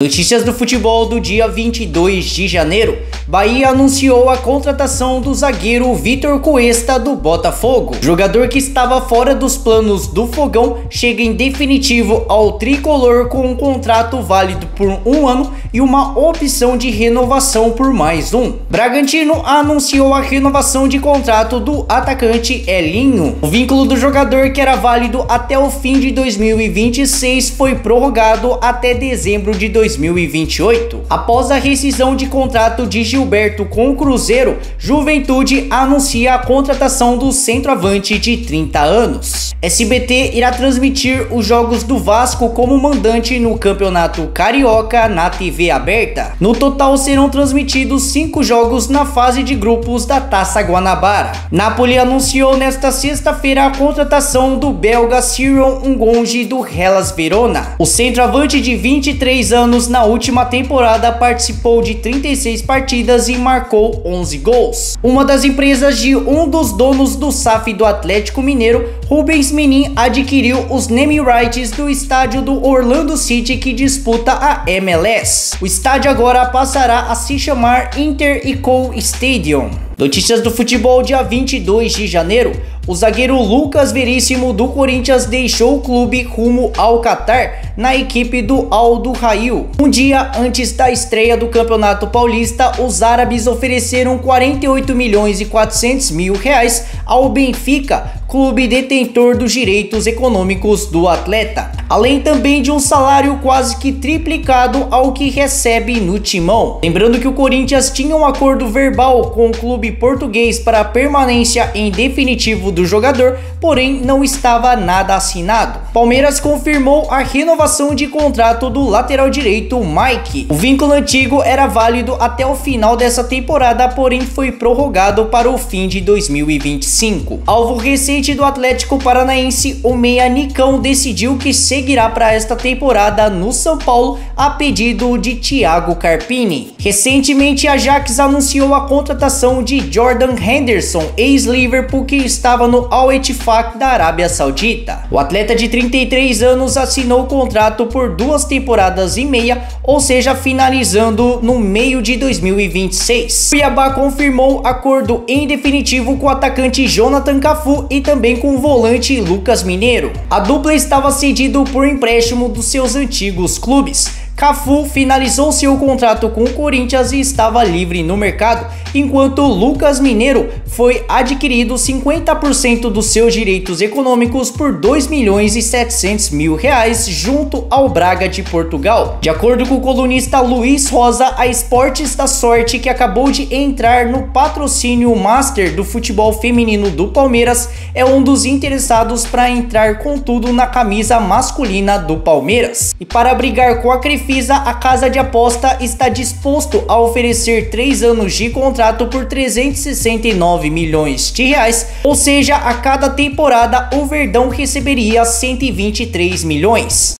Notícias do futebol do dia 22 de janeiro. Bahia anunciou a contratação do zagueiro Vitor Cuesta do Botafogo. Jogador que estava fora dos planos do Fogão chega em definitivo ao tricolor com um contrato válido por um ano e uma opção de renovação por mais um. Bragantino anunciou a renovação de contrato do atacante Elinho. O vínculo do jogador, que era válido até o fim de 2026, foi prorrogado até dezembro de 2026. 2028. Após a rescisão de contrato de Gilberto com o Cruzeiro, Juventude anuncia a contratação do centroavante de 30 anos. SBT irá transmitir os jogos do Vasco como mandante no Campeonato Carioca na TV aberta. No total serão transmitidos cinco jogos na fase de grupos da Taça Guanabara. Napoli anunciou nesta sexta-feira a contratação do belga Cyril Ngonge do Hellas Verona. O centroavante de 23 anos anos, na última temporada participou de 36 partidas e marcou 11 gols. Uma das empresas de um dos donos do SAF do Atlético Mineiro, Rubens Menin, adquiriu os name rights do estádio do Orlando City que disputa a MLS. O estádio agora passará a se chamar Inter Co Stadium. Notícias do futebol dia 22 de janeiro. O zagueiro Lucas Veríssimo do Corinthians deixou o clube rumo ao Catar na equipe do Aldo Rail. Um dia antes da estreia do Campeonato Paulista, os árabes ofereceram 48 milhões e 400 mil reais ao Benfica, clube detentor dos direitos econômicos do atleta além também de um salário quase que triplicado ao que recebe no timão. Lembrando que o Corinthians tinha um acordo verbal com o clube português para a permanência em definitivo do jogador, porém não estava nada assinado. Palmeiras confirmou a renovação de contrato do lateral direito Mike. O vínculo antigo era válido até o final dessa temporada, porém foi prorrogado para o fim de 2025. Alvo recente do Atlético Paranaense, o meia Nicão decidiu que se seguirá para esta temporada no São Paulo a pedido de Thiago Carpini. Recentemente, a Ajax anunciou a contratação de Jordan Henderson, ex-Liverpool que estava no Al Ettifaq da Arábia Saudita. O atleta de 33 anos assinou o contrato por duas temporadas e meia, ou seja, finalizando no meio de 2026. Cuiabá confirmou acordo em definitivo com o atacante Jonathan Cafu e também com o volante Lucas Mineiro. A dupla estava cedido por empréstimo dos seus antigos clubes. Cafu finalizou seu contrato com o Corinthians e estava livre no mercado, enquanto Lucas Mineiro foi adquirido 50% dos seus direitos econômicos por 2 milhões e 700 mil reais junto ao Braga de Portugal. De acordo com o colunista Luiz Rosa, a Esportes da Sorte, que acabou de entrar no patrocínio Master do futebol feminino do Palmeiras, é um dos interessados para entrar com tudo na camisa masculina do Palmeiras. E para brigar com a Crefisa, a casa de aposta está disposto a oferecer 3 anos de contrato por 369 milhões de reais, ou seja, a cada temporada o Verdão receberia 123 milhões.